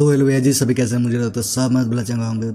तो हेलो भैया जी, सभी कैसे हैं? मुझे लगता है सब मैं बुला चंगा होंगे।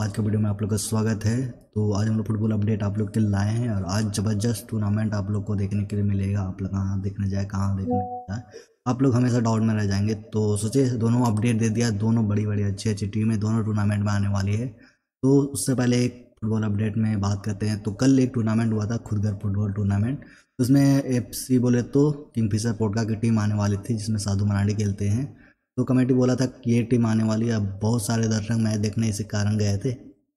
आज के वीडियो में आप लोग का स्वागत है। तो आज हम लोग फुटबॉल अपडेट आप लोग के लिए हैं और आज ज़बरदस्त टूर्नामेंट आप लोग को देखने के लिए मिलेगा। आप लोग कहाँ देखने जाए, कहाँ देखने जाए? आप लोग हमेशा डाउट में रह जाएँगे। तो सोचे दोनों अपडेट दे दिया, दोनों बड़ी बड़ी अच्छी अच्छी टीमें दोनों टूर्नामेंट में आने वाली है। तो उससे पहले एक फुटबॉल अपडेट में बात करते हैं। तो कल एक टूर्नामेंट हुआ था, खुदगर फुटबॉल टूर्नामेंट उसमें एफसी बोले तो किंगफिशर पोटका की टीम आने वाली थी, जिसमें साधु मरांडी खेलते हैं। तो कमेटी बोला था कि ये टीम आने वाली है, अब बहुत सारे दर्शक मैच देखने इसी कारण गए थे।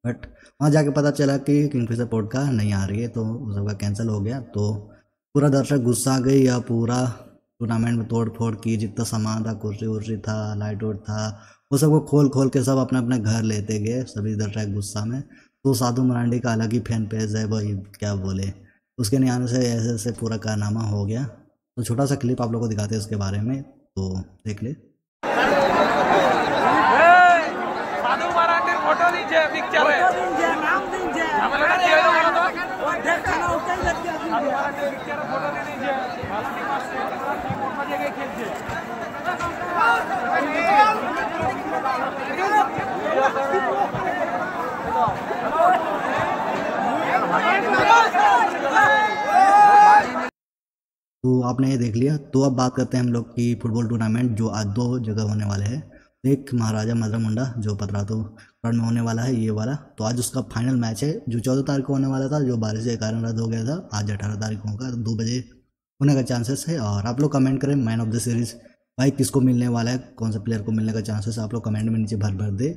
बट वहाँ जाके पता चला कि किंगफिशर पोर्ट का नहीं आ रही है तो उस सबका कैंसिल हो गया। तो पूरा दर्शक गुस्सा गई या पूरा टूर्नामेंट में तोड़ फोड़ की, जितना सामान था कुर्सी उर्सी था लाइट उट था, वो सबको खोल खोल के सब अपने अपने घर लेते गए, सभी दर्शक गुस्सा में। तो साधु मरांडी का अलग ही फ़ैन पेज है, वही क्या बोले। उसके नहीं आने से ऐसे ऐसे पूरा कारनामा हो गया। तो छोटा सा क्लिप आप लोग को दिखाते हैं उसके बारे में तो देख ले। সাধু মারান্ডির ফটো तो आपने ये देख लिया। तो अब बात करते हैं हम लोग की फुटबॉल टूर्नामेंट जो आज दो जगह होने वाले हैं। एक महाराजा मदरा मुंडा जो पतरातू में होने वाला है, ये वाला। तो आज उसका फाइनल मैच है, जो चौदह तारीख को होने वाला था, जो बारिश के कारण रद्द हो गया था, आज अठारह तारीख को होगा, दो बजे होने का चांसेस है। और आप लोग कमेंट करें मैन ऑफ़ द सीरीज़ भाई किसको मिलने वाला है, कौन सा प्लेयर को मिलने का चांसेस आप लोग कमेंट में नीचे भर भर दे।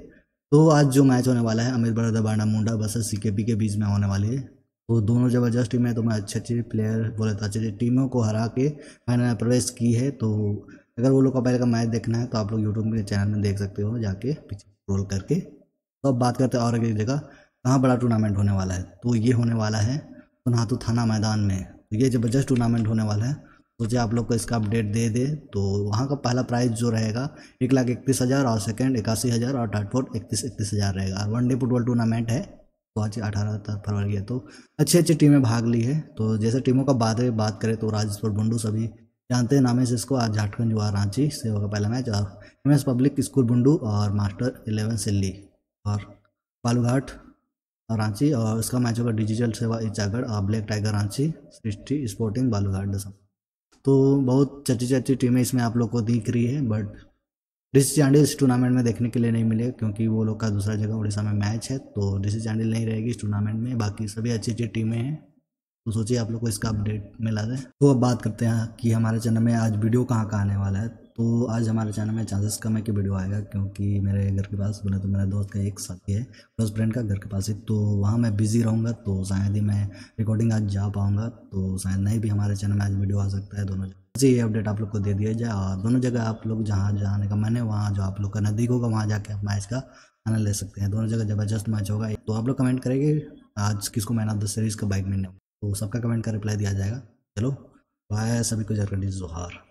तो आज जो मैच होने वाला है, अमित बड़ा बांडा मुंडा बस सी के बीच में होने वाली है। तो दोनों ज़बरदस्त टीमें तो मैं अच्छे अच्छे प्लेयर बोले तो अच्छी अच्छी टीमों को हरा के फाइनल में प्रवेश की है। तो अगर वो लोग का पहले का मैच देखना है तो आप लोग यूट्यूब के चैनल में देख सकते हो, जाके पीछे रोल करके। तो अब बात करते हैं और एक जगह, कहाँ बड़ा टूर्नामेंट होने वाला है? तो ये होने वाला है सुनहातू थाना मैदान में। तो ये ज़बरदस्त टूर्नामेंट होने वाला है सोचे आप लोग को इसका अपडेट दे दे। तो वहाँ का पहला प्राइज़ जो रहेगा, एक लाख इकतीस हज़ार और सेकेंड इक्यासी हज़ार और थर्ड फोर्थ इकतीस इकतीस हज़ार रहेगा। वन डे फुटबॉल टूर्नामेंट है। तो आज अठारह फरवरी है तो अच्छी अच्छी टीमें भाग ली है। तो जैसे टीमों का बाद में बात करें तो राजस्थान बुंडू सभी जानते हैं नामे से इसको आज झारखंड जुआ रांची से होगा पहला मैच, और M S public school Bundu और मास्टर इलेवन सिल्ली और बालूघाट रांची, और इसका मैच होगा डिजिटल सेवा इचागढ़ और black tiger Ranchi Srishti sporting Balughat, Dasam. तो बहुत चची चची टीमें इसमें आप लोग को दिख रही है, बट ऋषि चांडिल इस टूर्नामेंट में देखने के लिए नहीं मिले, क्योंकि वो लोग का दूसरा जगह उड़ीसा में मैच है तो ऋषि चांडिल नहीं रहेगी इस टूर्नामेंट में। बाकी सभी अच्छी अच्छी टीमें हैं। तो सोचिए आप लोग को इसका अपडेट मिला दें तो अब बात करते हैं कि हमारे चैनल में आज वीडियो कहाँ का आने वाला है। तो आज हमारे चैनल में चांसेस कम है कि वीडियो आएगा, क्योंकि मेरे घर के पास बोले तो मेरे दोस्त का एक साथी है क्लोज फ्रेंड का घर के पास ही तो वहाँ मैं बिज़ी रहूँगा तो शायद ही मैं रिकॉर्डिंग आज जा पाऊँगा तो शायद नहीं भी हमारे चैनल में आज वीडियो आ सकता है, दोनों जगह। ये अपडेट आप लोग को दे दिया जाए, और दोनों जगह आप लोग जहाँ जाने का मैंने वहाँ जो आप लोग का नज़दीक होगा, वहाँ जाके आप मैच का आनंद ले सकते हैं। दोनों जगह ज़बरदस्त मैच होगा। तो आप लोग कमेंट करेंगे, आज किसको मैन ऑफ़ द सीरीज़ का बाइक मिलने तो सबका कमेंट का रिप्लाई दिया जाएगा। चलो बाय सभी को जरकंडी जोहार।